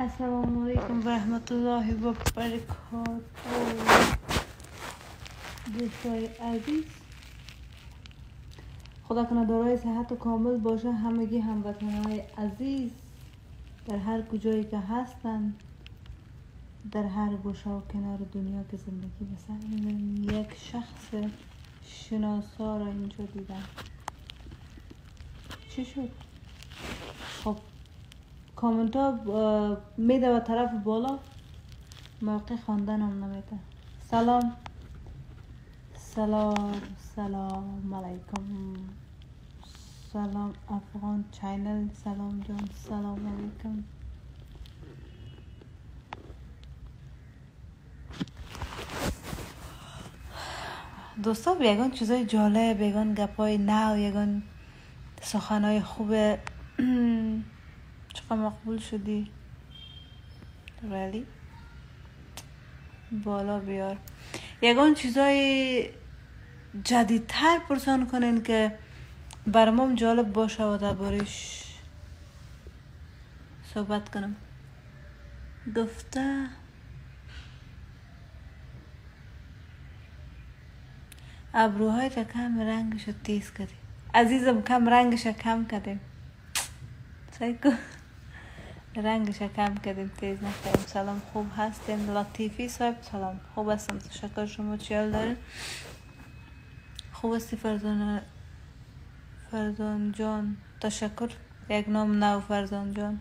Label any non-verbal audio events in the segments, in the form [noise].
السلام علیکم و رحمت الله و برکاته عزیز خدا کنه دارای صحت و کامل باشه همگی هموطنهای عزیز در هر کجایی که هستن در هر گوشه و کنار دنیا که زندگی بسر یک شخص شناسا را اینجا دیدم چی شد؟ خب کامنت ها میده و طرف بالا. موقع خواندن هم نمیده. سلام. سلام سلام علیکم. سلام افغان چینل. سلام جان سلام علیکم. دوستا یگان چیزای جالب یگان گپای نو یگان سخنهای خوب. [clears throat] چقدر مقبول شدی. ولی بالا بیار. یگان چیزای جدیدتر پرسان کنین که برمام جالب باشه و دربارش صحبت کنم. گفته ابروهای کم رنگش تیز کردی عزیزم کم رنگش کم کردیم. سایکو رنگش کم کردیم تیز نکردیم سلام خوب هستیم لطیفی صاحب. سلام خوب هستم. تشکر شما. چیال دارین؟ خوب هستی فرزان فرزان جان؟ تشکر. یک نام نو فرزان جان.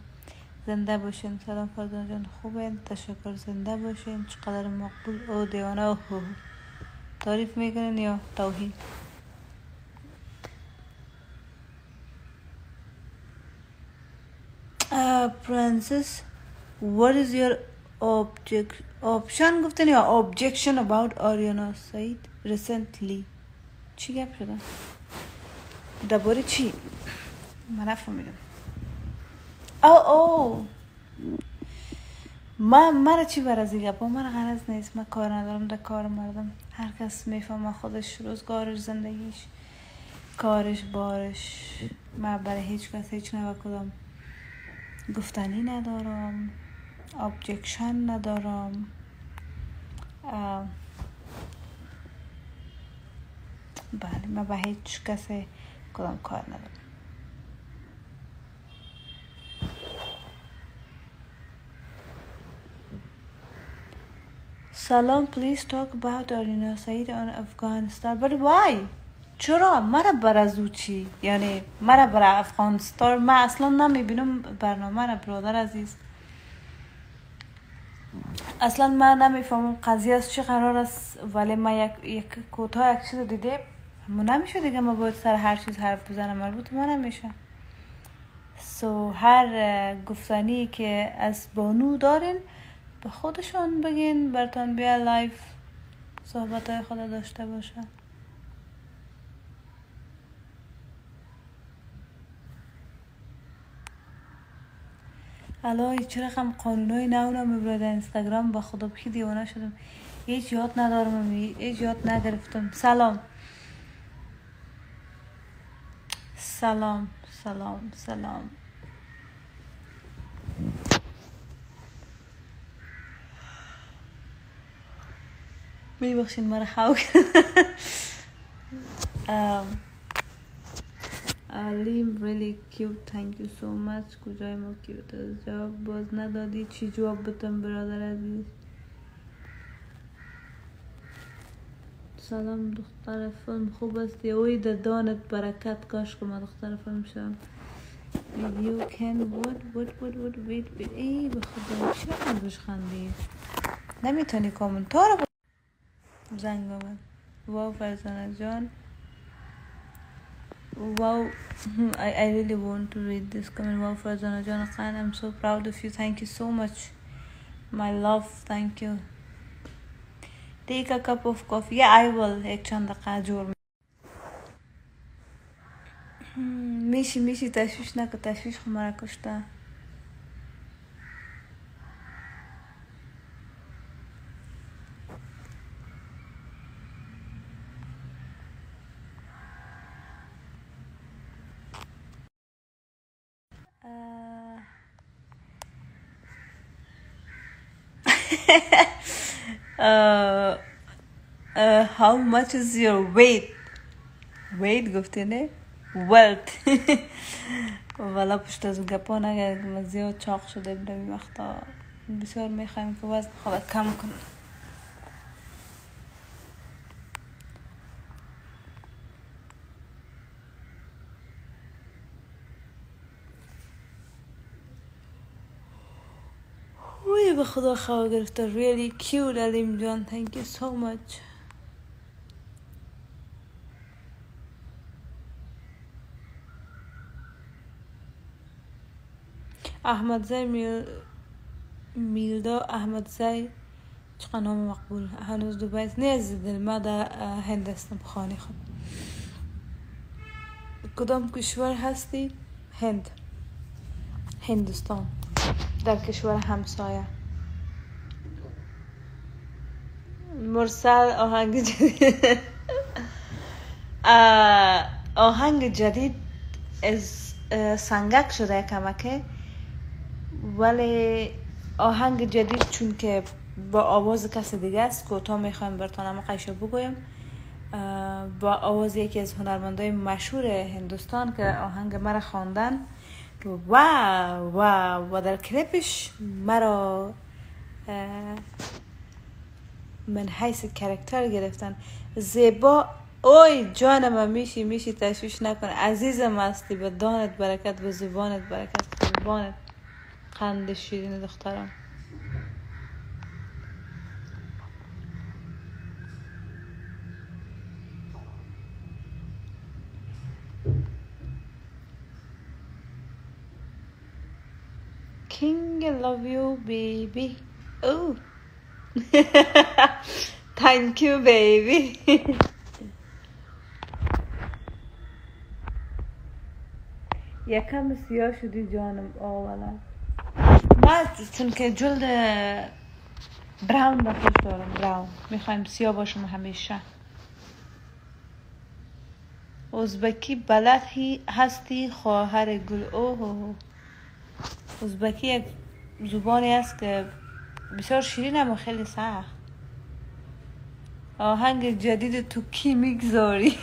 زنده باشین. سلام فرزان جان. خوبه تشکر. زنده باشین. چقدر مقبول. او دیوانه. او تعریف می‌کنین یا توهین پرنسس what is your object option? گفتن یا objection about آریانا سعید recently. چی گپ شده؟ درباره چی؟ من نفهمیدم او او ما مرا چی بر از این گپا من غرض نیست. من کار ندارم. در کار مردم. هر کس می‌فهمه خودش روزگارش زندگیش. کارش بارش. من برای هیچ کس هیچ نوع کدام گفتنی ندارم ابجکشن ندارم. بله من به هیچ کسی کدام کار ندارم. سلام پلیز talk about Arina Said on Afghanistan. but why چرا؟ مرا بر از چی؟ یعنی مرا بر افغانستان؟ من اصلا نمی‌بینم برنامه را برادر عزیز. اصلا من نمی‌فهمم قضیه از چی قرار است ولی ما یک, یک کوتاه یک چیز دیده ما نمیشه دیگه ما باید سر هر چیز حرف بزنم مربوط ما نمیشه. سو هر گفتنی که از بانو دارین به خودشان بگین برتان بیا لایف صحبت های خود داشته باشن الهی چرا هم قانونای نو نمی‌بره در اینستاگرام با خدا بخی دیوانه شدم. هیچ یاد ندارم هیچ یاد نگرفتم. سلام. سلام سلام سلام. میبخشین مرا خواه [laughs] علیم really cute. Thank you so much. کجای ما کیوت از جواب باز ندادی چی جواب بتم برادر عزیز سلام دختر فیلم خوب هستی اوی در دانت برکت کاش که ما دختر فیلم شم you can what what what what wait wait. ای به خدا چرا بش خندی نمی‌تونی کامنتار زنگ بمن واو فرزانه جان wow [laughs] I, I really want to read this comment wow Farzana Jana Khan I'm so proud of you thank you so much my love thank you take a cup of coffee yeah I will یک چند دقیقه جور میشی میشی تشویش [laughs] uh, uh, how much is your weight? Weight گفتی نه wealth. [laughs] والا پشت از گپا نگرد زیاد چاق شده بودم وقتا بسیار می‌خوایم که وزن خود کم کنم روی به خدا خواه گرفته. Really cute علیم جان thank you so much. احمد زی میل... میلدا احمد زی چقدر نام مقبول؟ هنوز است نه از دل ما در هند هستم خانه خود کدام کشور هستی؟ هند. هندوستان. در کشور همسایه. مرسل آهنگ جدید. آهنگ جدید از سنگک شده کمکه. ولی آهنگ جدید چون که با آواز کس دیگه است کوتاه می‌خوایم برتانم قیشو بگویم. با آواز یکی از هنرمندای مشهور هندوستان که آهنگ مرا خواندن. و و و در کلیپش مرا من حیث کرکتر گرفتن. زیبا اوی جانم میشی میشی تشویش نکن. عزیزم هستی به دانت برکت به زبانت برکت به زبانت قند شیرین دخترم King, I love you, baby. Oh, [laughs] thank you, baby. یکم سیاه شدی جانم آولا من چون که جلد براون بخوش دارم براون می‌خوایم سیاه باشم همیشه ازبکی بلد هستی خواهر گل اوه ازبکی یک زبانی است که بسیار شیرین اما خیلی سخت. آهنگ جدید تو کی می‌گذاری؟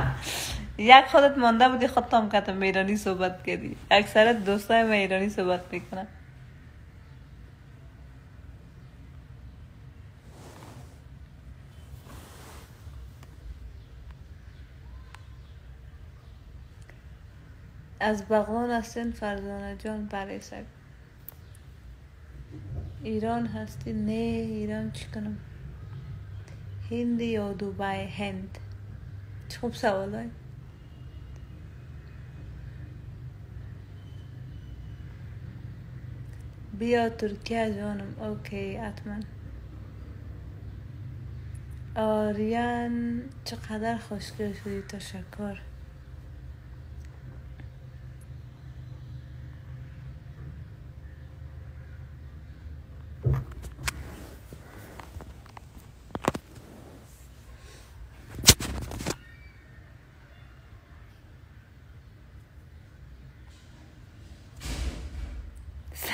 [laughs] یک خودت مانده بودی خودتم کتم ایرانی صحبت کردی. اکثر دوستای من ایرانی صحبت می‌کنن. از بغلان هستین فرزانه جان برای سگ. ایران هستی؟ نه ایران چی کنم؟ هند یا دوبای هند؟ خوب سوال های بیا ترکیه جانم. اوکی حتما. آریان چقدر خوشگل شدی تشکر.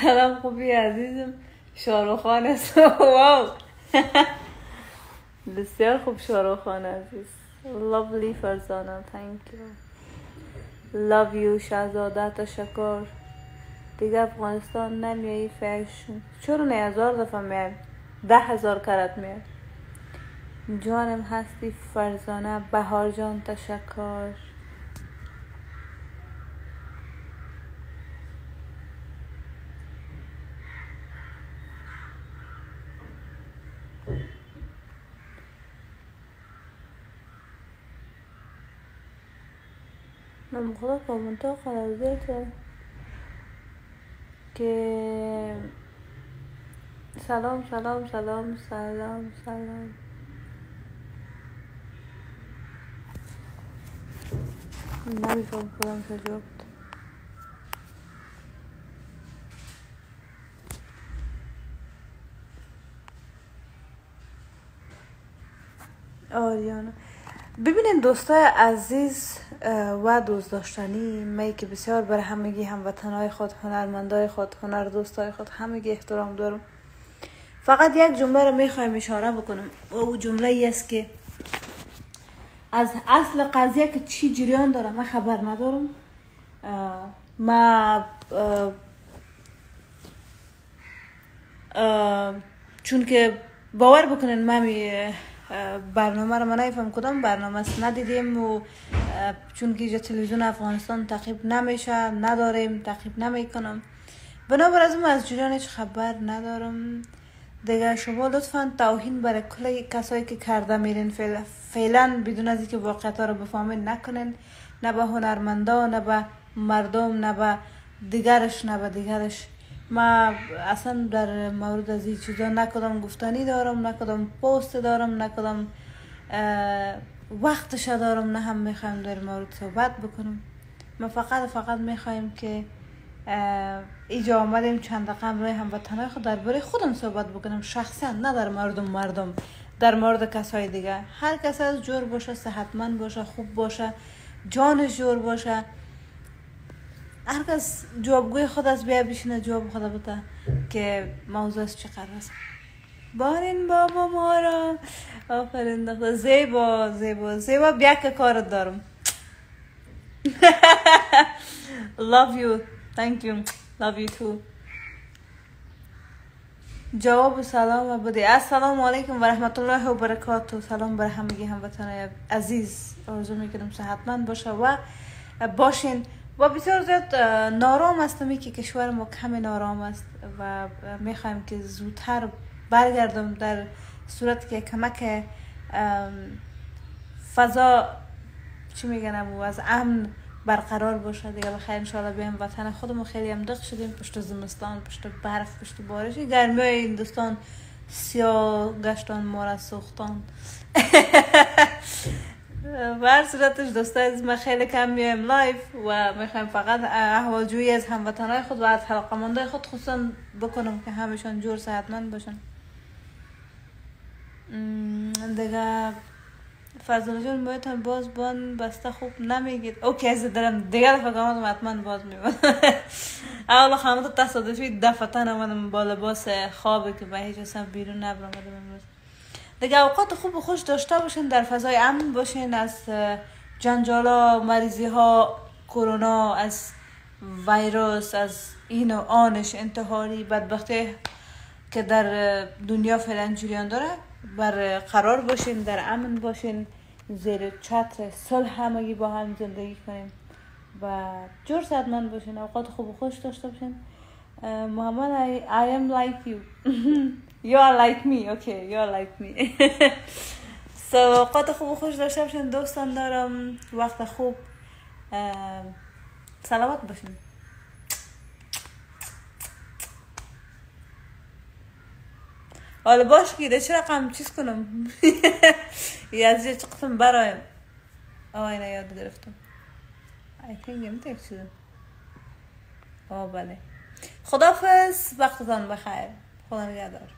سلام خوبی عزیزم شاروخان است. واو. [laughs] بسیار خوب شاروخان عزیز. Lovely فرزانه thank you. Love you شهزاده تشکر. دیگه افغانستان نمیایی فیشن چرا نه هزار دفعه میایم ده هزار کرت میایم جانم هستی فرزانه بهار جان تشکر. من خدا کامنتا خلاصه که سلام سلام سلام سلام سلام نمیفهم کدام کجا بود آریانا. ببینین دوستای عزیز و دوست داشتنی می که بسیار برای همگی هموطنهای خود هنرمندای خود هنر دوستای خود همگی احترام دارم. فقط یک جمله رو می‌خوایم اشاره بکنم. و او جمله است که از اصل قضیه که چی جریان داره من خبر ندارم. ما چون که باور بکنین من برنامه رو من نفهم کدام برنامه است؟ ندیدیم و چون که تلویزیون افغانستان تقیب نمیشه نداریم تقیب نمی‌کنم. بنابر از از جریان هیچ خبر ندارم. دیگه شما لطفا توهین برای کل کسایی که کرده میرین. فعلا بدون از اینکه واقعیت رو بفهمین نکنین. نه به هنرمندا نه به مردم نه به دیگرش نه به دیگرش. ما اصلا در مورد از این چیزا نکدام گفتنی دارم نکدام پست دارم نکدام وقتش دارم نه هم می‌خوایم در مورد صحبت بکنم ما فقط فقط می‌خوایم که ایجا آمدیم چند دقیقه روی هموطنهای خود درباره خودم صحبت بکنم شخصا نه در مورد مردم در مورد کسای دیگه. هر کس از جور باشه صحتمند باشه خوب باشه جانش جور باشه. هر کس جوابگوی خود از بیا بشینه جواب خدا بده که موضوع چه قرار است. بارین بابا ما را. آفرین زیبا زیبا زیبا. بیا که کارت دارم. [laughs] Love you. Thank you. Love you too. جواب سلام بودی. السلام علیکم و رحمت الله و برکاته. سلام بر همگی هموطنان عزیز. آرزو می‌کنم صحتمند باشه و باشین. و بسیار زیاد نارام هستم که کشور ما کمی نارام است و می‌خوایم که زودتر برگردم در صورت که کمک فضا چی میگن و از امن برقرار باشه دیگه بخیر انشاءالله بیام وطن خودمون خیلی هم دق شدیم. پشت زمستان پشت برف پشت بارش. گرمی های هندوستان سیاه گشتان ما را سوختان. [laughs] و صورتش دوستای از ما خیلی کم میایم لایف و می‌خوایم فقط احوال جویی از هموطنهای خود و از حلقه مانده خود خصوصا بکنم که همشان جور صحتمند باشن دیگه فضل جان باید هم باز بان بسته خوب نمیگید اوکی از دارم دیگه دفعه گامدم حتما باز میبان اولا خامد تصادفی دفتن آمدم با لباس خوابه که به هیچ بیرون نبرم امروز دیگه اوقات خوب و خوش داشته باشین در فضای امن باشین از جنجالا مریضی ها کرونا از ویروس از این و آنش انتحاری بدبختی که در دنیا فعلا جریان داره. بر قرار باشین در امن باشین زیر چتر صلح همگی با هم زندگی کنیم و جور صدمند باشین. اوقات خوب و خوش داشته باشین. محمد I, I am like you. [laughs] you are like me okay you are like me. [laughs] So اوقات خوب و خوش داشته باشین. دوستان دارم. وقت خوب. سلامت باشین. حالا باش که چه رقم چیز کنم؟ [laughs] یه از چه قسم برایم آه یاد گرفتم. I think تک شدم آه بله. خدافز وقتتان بخیر. خدا نگهدار.